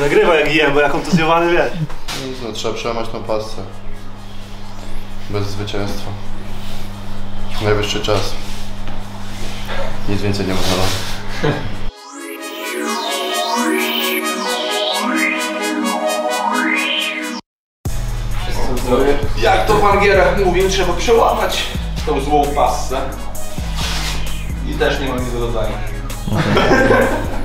jak jem, bo ja kontuzjowany wiesz. Nic, no trzeba przełamać tą pasę. Bez zwycięstwa. Najwyższy czas. Nic więcej nie można robić. Jak to pan Gierach mówił, trzeba przełamać tą złą passę. I też nie mam nic do dodania.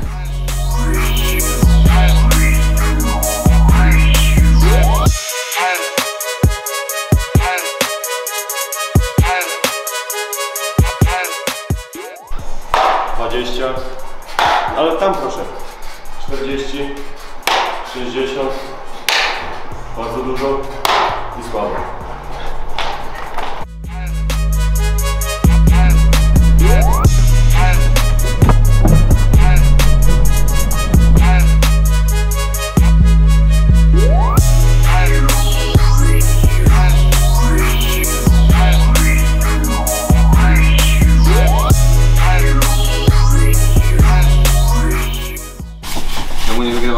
Dwadzieścia. Ale tam proszę. 40, 60. Bardzo dużo i słabo.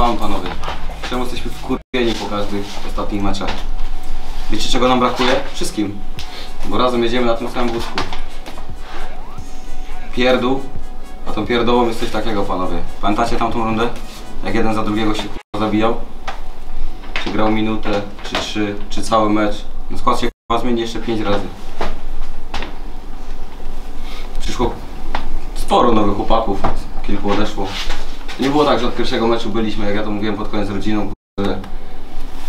Wygrywamy panowie? Czemu jesteśmy wkurwieni po każdych ostatnich meczach? Wiecie czego nam brakuje? Wszystkim. Bo razem jedziemy na tym samym wózku. Pierdół, a tą pierdołą jest coś takiego panowie. Pamiętacie tamtą rundę? Jak jeden za drugiego się kurwa zabijał? Czy grał minutę, czy trzy, czy cały mecz? No skład się kurwa zmieni jeszcze pięć razy. Przyszło sporo nowych chłopaków, kilku odeszło. Nie było tak, że od pierwszego meczu byliśmy, jak ja to mówiłem pod koniec rodziną, że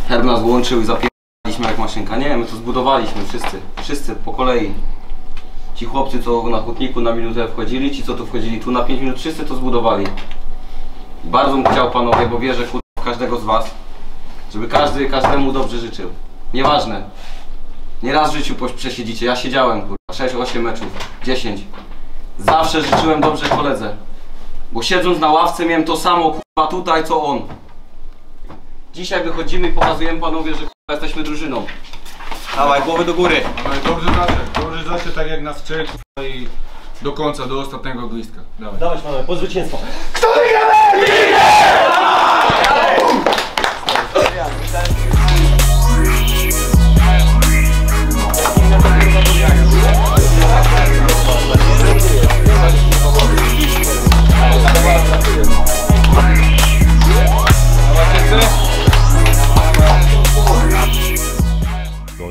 Herb nas włączył i zapierdaliśmy jak maszynka. Nie, my to zbudowaliśmy wszyscy, wszyscy po kolei. Ci chłopcy, co na hutniku na minutę wchodzili, ci, co tu wchodzili tu na 5 minut, wszyscy to zbudowali. Bardzo bym chciał panowie, bo wierzę w każdego z was, żeby każdy każdemu dobrze życzył. Nieważne. Nie raz w życiu przesiedzicie, ja siedziałem kurwa, 6-8 meczów, 10. Zawsze życzyłem dobrze koledze. Bo siedząc na ławce miałem to samo kurwa tutaj co on. Dzisiaj wychodzimy i pokazujemy panowie, że kurwa, jesteśmy drużyną. Dawaj, głowy do góry. Ale dobrze zaczę, dobrze zaczę tak jak nas wczoraj kurwa, i do końca, do ostatniego glistka. Dawaj. Dawać panowie, po zwycięstwo.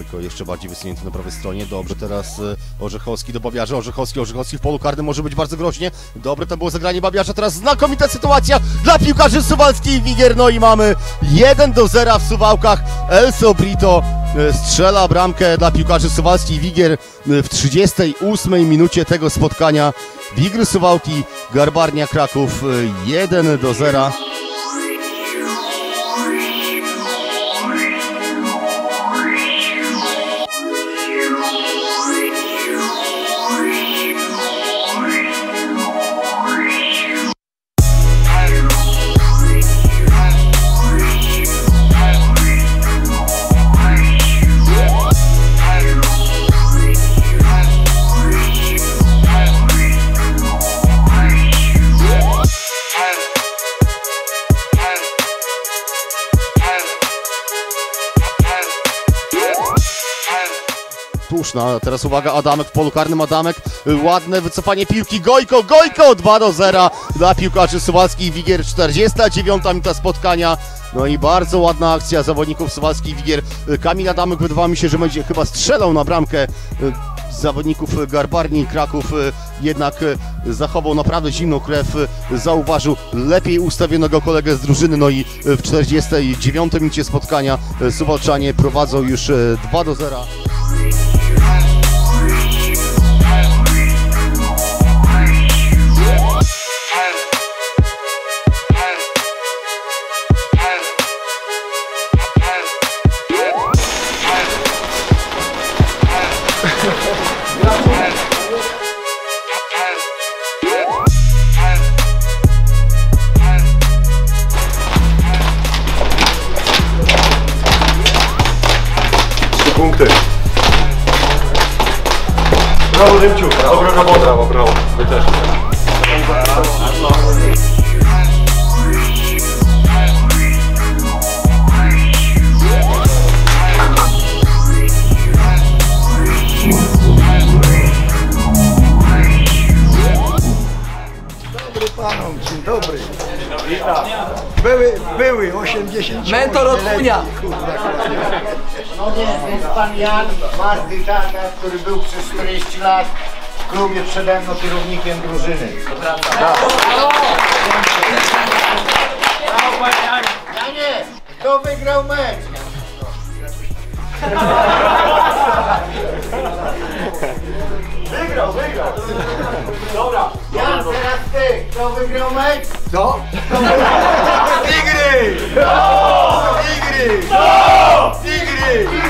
Gojko jeszcze bardziej wysunięty na prawej stronie. Dobrze, teraz e, Orzechowski do Babiarza. Orzechowski, Orzechowski w polu karnym może być bardzo groźnie. Dobre to było zagranie Babiarza. Teraz znakomita sytuacja dla piłkarzy Suwalski i Wigier. No i mamy 1 do 0 w Suwałkach. Elso Brito e, strzela bramkę dla piłkarzy Suwalski i Wigier e, w 38 minucie tego spotkania. Wigry Suwałki, Garbarnia Kraków e, 1 do 0. Słuszna, teraz uwaga, Adamek w polu karnym, Adamek, y, ładne wycofanie piłki, Gojko, Gojko, 2 do 0 dla piłkarzy Suwalski i Wigier, 49 minuta spotkania, no i bardzo ładna akcja zawodników Suwalski i Wigier, Y, Kamil Adamek wydawało mi się, że będzie chyba strzelał na bramkę y, zawodników Garbarni Kraków, jednak zachował naprawdę zimną krew, zauważył lepiej ustawionego kolegę z drużyny, no i w 49 minucie spotkania Suwalczanie prowadzą już y, 2 do 0. Trzy punkty. Brawo Rymciu, dobra robota. Brawo, brawo. Wy też. były 80 Mentor od kunia. No nie, jest pan Jan Mazdyczaka, który był przez 40 lat w klubie przede mną kierownikiem drużyny. Janie, kto wygrał mecz? Wygrał, wygrał. Dobra. Jan, teraz ty. Kto wygrał mecz? Co? 시그리! 시그리! 시그리!